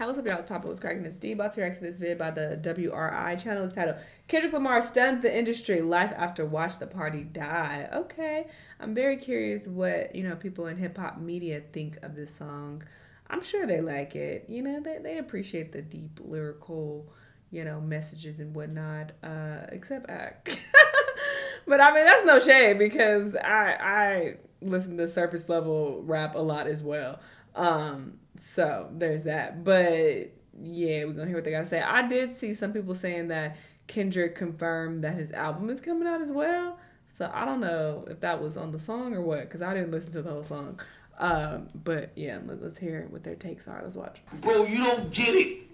Hi, what's up, y'all? It's was cracking this Dee. About to to this video by the WRI channel. It's titled Kendrick Lamar Stuns the Industry Life After Watch the Party Die. Okay. I'm very curious what, you know, people in hip hop media think of this song. I'm sure they like it. You know, they, they appreciate the deep lyrical, you know, messages and whatnot. Uh, except but I mean that's no shade because I I listen to surface level rap a lot as well. Um, so there's that. But yeah, we're gonna hear what they gotta say. I did see some people saying that Kendrick confirmed that his album is coming out as well. So I don't know if that was on the song or what, because I didn't listen to the whole song. Um, but yeah, let, us hear what their takes are. Let's watch. Bro, you don't get it.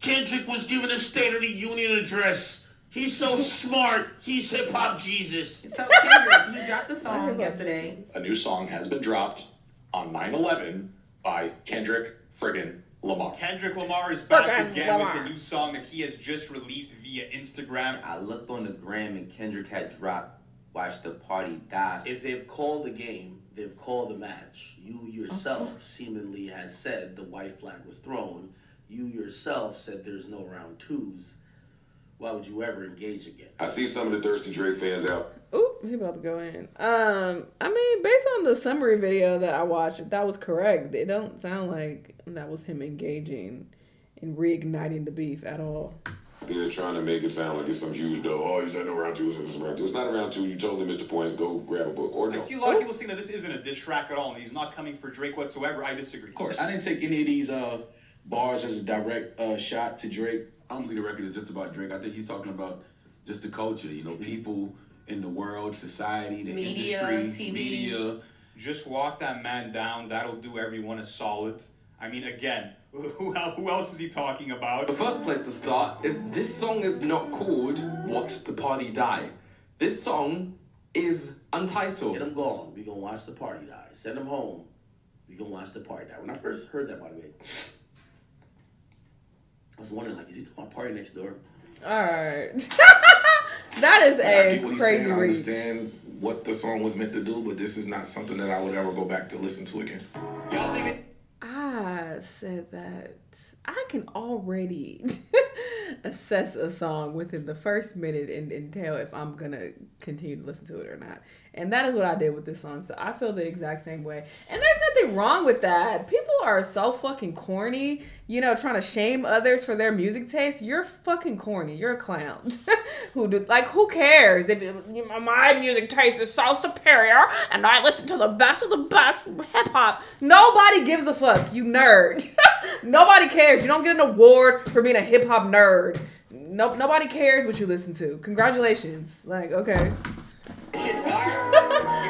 Kendrick was giving a State of the Union address. He's so smart. He's hip hop Jesus. So Kendrick, you dropped the song yesterday. A new song has been dropped on 9/11 by Kendrick friggin' Lamar. Kendrick Lamar is back Frickin' again Lamar. with a new song that he has just released via Instagram. I looked on the gram and Kendrick had dropped Watch the Party Die. If they've called the game, they've called the match. You yourself seemingly has said the white flag was thrown. You yourself said there's no round twos. Why would you ever engage again? I see some of the thirsty Drake fans out. Ooh, he about to go in. Um, I mean, based on the summary video that I watched, that was correct. It don't sound like that was him engaging and reigniting the beef at all. They're trying to make it sound like it's some huge dough. Oh, he's at no round two, it's round two. It's not a round two. You totally missed the point. Go grab a book or I see a lot of people saying that this isn't a diss track at all, and he's not coming for Drake whatsoever. I disagree. Of course, I didn't take any of these uh, bars as a direct uh, shot to Drake. I don't believe the record is just about Drake. I think he's talking about just the culture, you know, people in the world, society, the Media, industry, TV. media. Just walk that man down. That'll do everyone a solid. I mean, again, who, who else is he talking about? The first place to start is this song is not called Watch the Party Die. This song is untitled. Get him gone. We gonna watch the party die. Send him home. We gonna watch the party die. When I first heard that, by the way, I was wondering, like, is he talking about PartyNextDoor? All right, that is I a get what he's crazy saying. I understand what the song was meant to do, but this is not something that I would ever go back to listen to again. Y'all think it- I said that I can already assess a song within the first minute and, and tell if I'm gonna continue to listen to it or not. And that is what I did with this song. So I feel the exact same way. And there's nothing wrong with that. People are so fucking corny, you know, trying to shame others for their music taste. You're fucking corny. You're a clown. who do like who cares if my music taste is so superior and I listen to the best of the best hip hop. Nobody gives a fuck, you nerd. nobody cares. You don't get an award for being a hip hop nerd. Nope, nobody cares what you listen to. Congratulations. Like, okay.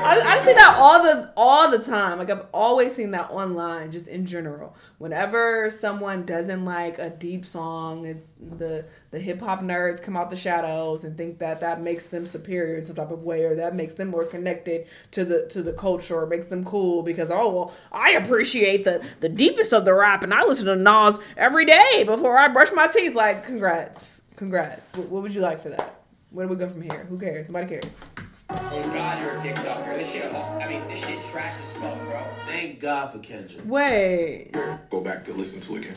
I I see that all the all the time. Like I've always seen that online, just in general. Whenever someone doesn't like a deep song, it's the the hip hop nerds come out the shadows and think that that makes them superior in some type of way, or that makes them more connected to the to the culture, or makes them cool because oh well, I appreciate the the deepest of the rap, and I listen to Nas every day before I brush my teeth. Like, congrats, congrats. What, what would you like for that? Where do we go from here? Who cares? Nobody cares. Oh God, you're a dick sucker. This shit, I mean, this shit trash as fuck, bro. Thank God for Kendrick. Wait. Go back to listen to it again.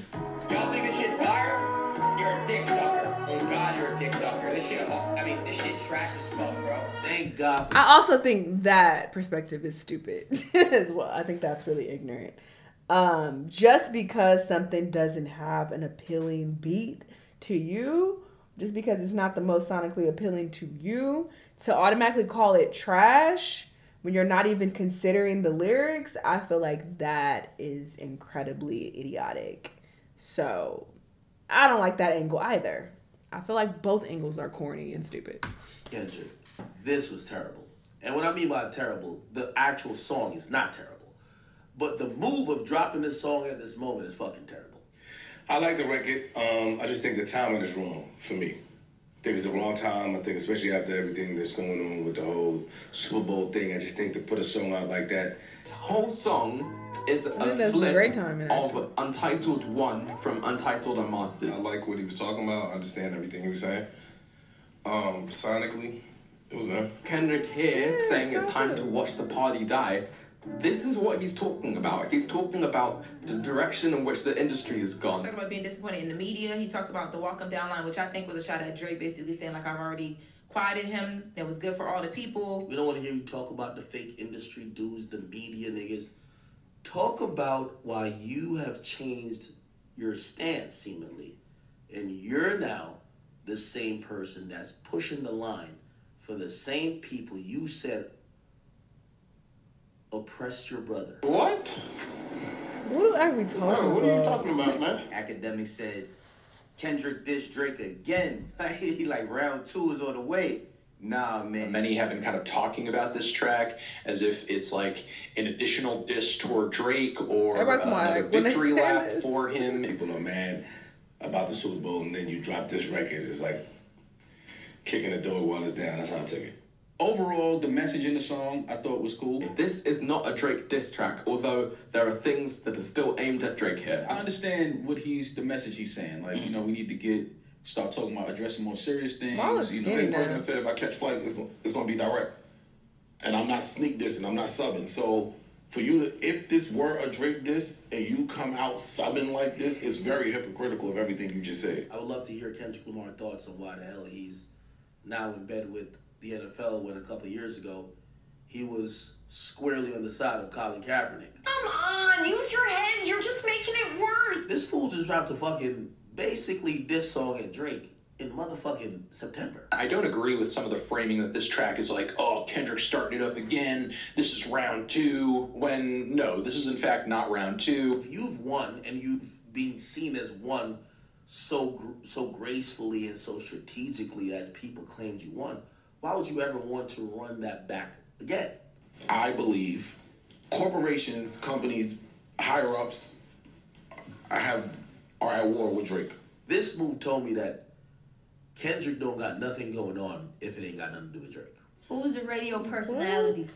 Y'all think this shit's fire? You're a dick sucker. Oh God, you're a dick sucker. This shit, I mean, this shit trash as fuck, bro. Thank God for I also think that perspective is stupid as well. I think that's really ignorant. Um, just because something doesn't have an appealing beat to you, just because it's not the most sonically appealing to you, to automatically call it trash when you're not even considering the lyrics, I feel like that is incredibly idiotic. So I don't like that angle either. I feel like both angles are corny and stupid. Kendrick. This was terrible. And what I mean by terrible, the actual song is not terrible. But the move of dropping this song at this moment is fucking terrible. I like the record. Um, I just think the timing is wrong for me. I think it's the wrong time. I think, especially after everything that's going on with the whole Super Bowl thing, I just think to put a song out like that. This whole song is a think that's flip great timing, of Untitled One from Untitled Unmastered. I like what he was talking about. I understand everything he was saying. Um, sonically, it was him. Kendrick here saying it's time to watch the party die. This is what he's talking about. He's talking about the direction in which the industry has gone. Talking about being disappointed in the media. He talked about the walk 'em down line, which I think was a shot at Drake, basically saying like I've already quieted him. That was good for all the people. We don't want to hear you talk about the fake industry dudes, the media niggas. Talk about why you have changed your stance, seemingly. And you're now the same person that's pushing the line for the same people you said oppressed your brother. What? What are we talking about? What are you talking about, man? Akademiks said Kendrick diss Drake again. he like round two is on the way. Nah, man. Many have been kind of talking about this track as if it's like an additional diss toward Drake or uh, like, another victory lap this- for him. People are mad about the Super Bowl, and then you drop this record. It's like kicking the door while it's down. That's how I take it. Overall, the message in the song I thought was cool. This is not a Drake diss track, although there are things that are still aimed at Drake here. I understand what he's the message he's saying. Like, you know, we need to get start talking about addressing more serious things. you know, Same person that said if I catch flight, it's gonna, it's gonna be direct. And I'm not sneak dissing, I'm not subbing. So for you to, if this were a Drake diss and you come out subbing like this, it's very hypocritical of everything you just said. I would love to hear Kendrick Lamar thoughts on why the hell he's now in bed with the NFL when a couple of years ago he was squarely on the side of Colin Kaepernick. Come on, use your head. You're just making it worse. This fool just dropped a fucking basically diss song at Drake in motherfucking September. I don't agree with some of the framing that this track is like, oh, Kendrick's starting it up again. This is round two. When no, this is in fact not round two. If you've won and you've been seen as one so gr- so gracefully and so strategically as people claimed you won, why would you ever want to run that back again? I believe corporations, companies, higher ups have are at war with Drake. This move told me that Kendrick don't got nothing going on if it ain't got nothing to do with Drake. Who's the radio personality?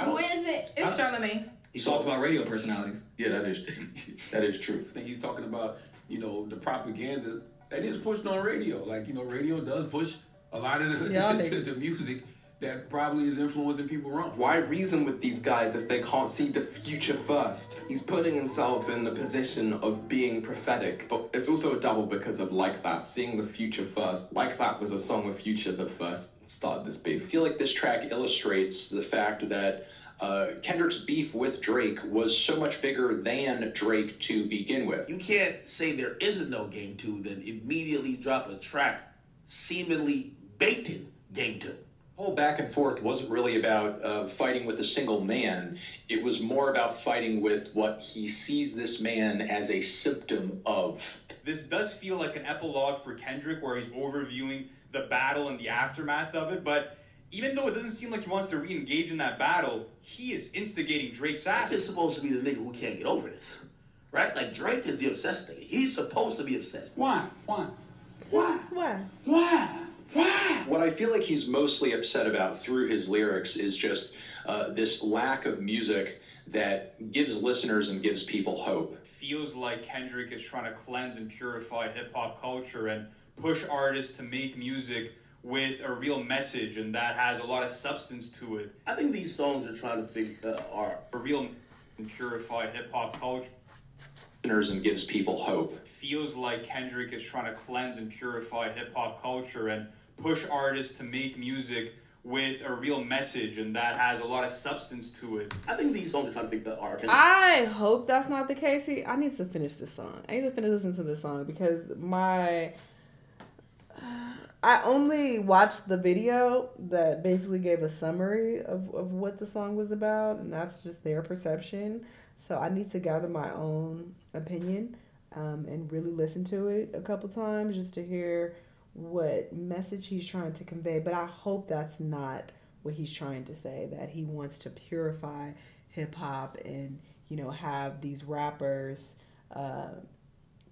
Who is it? It's Charlamagne. He talked about radio personalities. Yeah, that is that is true. I think he's talking about you know the propaganda that is pushed on radio. Like you know, radio does push a lot of the, Y'all the, music that probably is influencing people wrong. Why reason with these guys if they can't see the future first? He's putting himself in the position of being prophetic, but it's also a double because of Like That, seeing the future first. Like That was a song with Future that first started this beef. I feel like this track illustrates the fact that uh, Kendrick's beef with Drake was so much bigger than Drake to begin with. You can't say there isn't no game two, then immediately drop a track seemingly baiting game two. whole back and forth wasn't really about uh, fighting with a single man. It was more about fighting with what he sees this man as a symptom of. This does feel like an epilogue for Kendrick where he's overviewing the battle and the aftermath of it, but even though it doesn't seem like he wants to re-engage in that battle, he is instigating Drake's ass. Drake is supposed to be the nigga who can't get over this. Right? Like Drake is the obsessed nigga. He's supposed to be obsessed. Why? Why? Why? Why? Why? What I feel like he's mostly upset about through his lyrics is just uh, this lack of music that gives listeners and gives people hope. feels like Kendrick is trying to cleanse and purify hip hop culture and push artists to make music with a real message and that has a lot of substance to it. I think these songs are trying to figure uh, are a real and purify hip hop culture. Listeners and gives people hope. Feels like Kendrick is trying to cleanse and purify hip hop culture and push artists to make music with a real message and that has a lot of substance to it. I think these songs are trying to figure are I hope that's not the case. See, I need to finish this song. I need to finish listening to this song because my I only watched the video that basically gave a summary of, of what the song was about, and that's just their perception. So I need to gather my own opinion um, and really listen to it a couple times just to hear what message he's trying to convey. But I hope that's not what he's trying to say, that he wants to purify hip hop and, you know, have these rappers uh,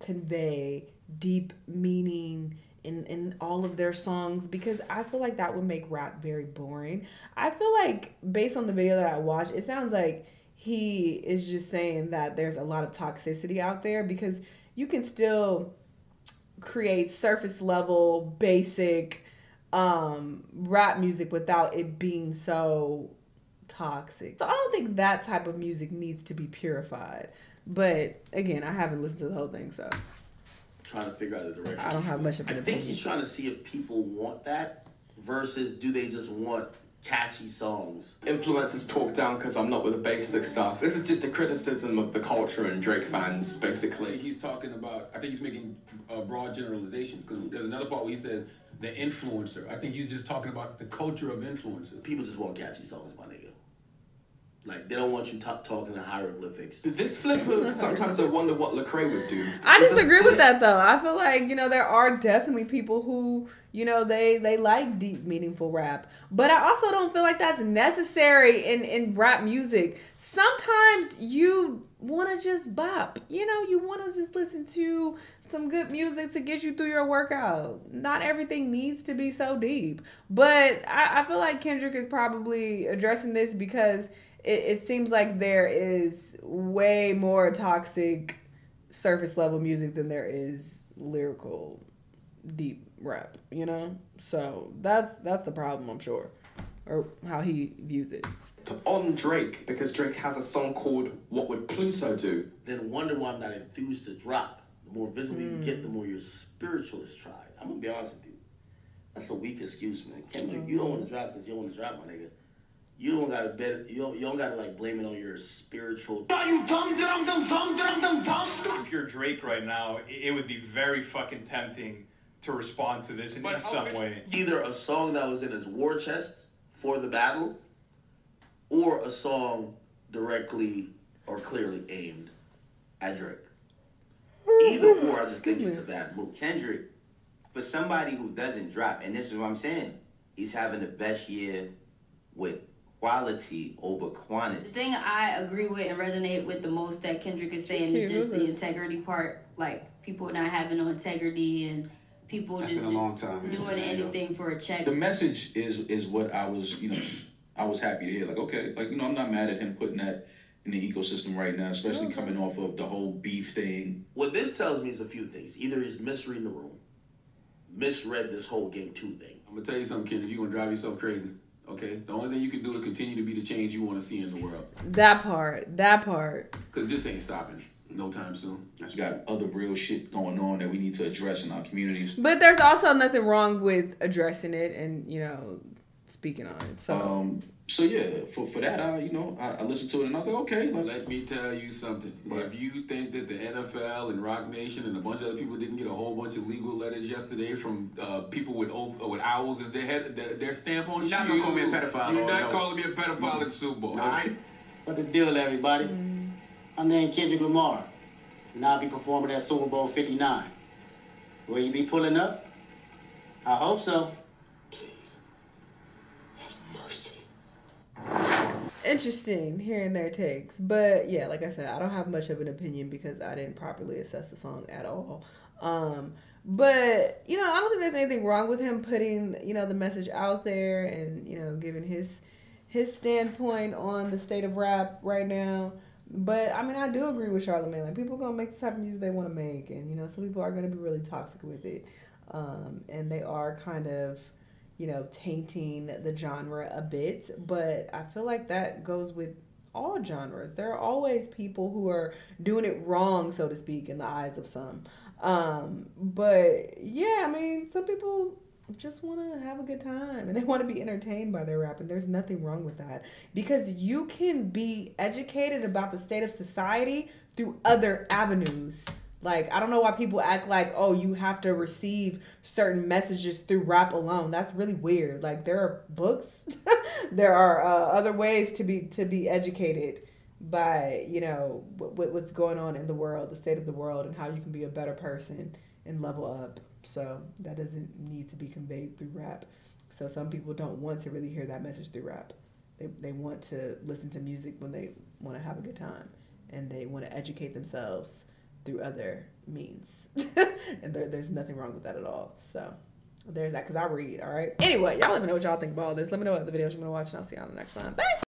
convey deep meaning in, in all of their songs because I feel like that would make rap very boring. I feel like based on the video that I watched, it sounds like he is just saying that there's a lot of toxicity out there because you can still create surface level basic um rap music without it being so toxic. So I don't think that type of music needs to be purified. But again, I haven't listened to the whole thing, so trying to figure out the direction. I don't have much of an I think he's trying to see if people want that versus do they just want catchy songs. Influencers talk down because I'm not with the basic stuff. This is just a criticism of the culture and Drake fans, basically. He's talking about, I think he's making uh, broad generalizations because there's another part where he says the influencer. I think he's just talking about the culture of influencers. People just want catchy songs, my nigga. Like they don't want you t- talking in hieroglyphics. This flipper, sometimes I wonder what Lecrae would do. I disagree with that though. I feel like you know there are definitely people who you know they they like deep, meaningful rap, but I also don't feel like that's necessary in in rap music. Sometimes you want to just bop. You know, you want to just listen to some good music to get you through your workout. Not everything needs to be so deep, but I, I feel like Kendrick is probably addressing this because it, it seems like there is way more toxic surface level music than there is lyrical deep rap, you know? So that's that's the problem, I'm sure. Or how he views it. On Drake, because Drake has a song called What Would Pluto Do? Then wonder why I'm not enthused to drop. The more visible mm. you get, the more your spiritualist tried. I'm gonna be honest with you. That's a weak excuse, man. Kendrick, mm-hmm. you don't want to drop because you don't want to drop, my nigga you don't gotta bet you don't you don't gotta like blame it on your spiritual If you're Drake right now, it would be very fucking tempting to respond to this in, in some way. Either a song that was in his war chest for the battle, or a song directly or clearly aimed at Drake. Either or, I just think it's a bad move. Kendrick, for somebody who doesn't drop, and this is what I'm saying, he's having the best year with quality over quantity. The thing I agree with and resonate with the most that Kendrick is saying is just the integrity part. Like people not having no integrity and people That's just been a long time. doing anything for a check. The message is is what I was, you know, I was happy to hear. Like, okay, like you know, I'm not mad at him putting that in the ecosystem right now, especially coming off of the whole beef thing. What this tells me is a few things. Either he's misreading the room, misread this whole game two thing. I'm gonna tell you something, Kendrick. You gonna drive yourself crazy. Okay, the only thing you can do is continue to be the change you want to see in the world. That part, that part. Cause this ain't stopping no time soon. We got other real shit going on that we need to address in our communities. But there's also nothing wrong with addressing it and you know speaking on it. So um, so yeah, for, for that, I you know I, I listened to it and I was like, okay. Like, Let me tell you something. Yeah. If you think that the NFL and Roc Nation and a bunch of other people didn't get a whole bunch of legal letters yesterday from uh, people with with owls as their head their, their stamp on You're not gonna call me a pedophile. You're not no. calling me a pedophile in Super Bowl. All right. What the deal, everybody? Mm. I'm named Kendrick Lamar, and I'll be performing at Super Bowl 59. Will you be pulling up? I hope so. Interesting hearing their takes. But yeah, like I said, I don't have much of an opinion because I didn't properly assess the song at all. Um, but you know, I don't think there's anything wrong with him putting you know the message out there and you know giving his his standpoint on the state of rap right now. But I mean, I do agree with Charlamagne. Like people gonna make the type of music they want to make, and you know, some people are gonna be really toxic with it, um, and they are kind of you know, tainting the genre a bit, but I feel like that goes with all genres. There are always people who are doing it wrong, so to speak, in the eyes of some. Um, but yeah, I mean, some people just want to have a good time and they want to be entertained by their rap and there's nothing wrong with that because you can be educated about the state of society through other avenues like, I don't know why people act like, oh, you have to receive certain messages through rap alone. That's really weird. Like, there are books, there are uh, other ways to be to be educated by you know what, what's going on in the world, the state of the world, and how you can be a better person and level up. So that doesn't need to be conveyed through rap. So some people don't want to really hear that message through rap. They they want to listen to music when they want to have a good time and they want to educate themselves through other means. and there, there's nothing wrong with that at all. So there's that because I read, all right? Anyway, y'all let me know what y'all think about all this. Let me know what the videos you want to watch, and I'll see y'all on the next one. Bye.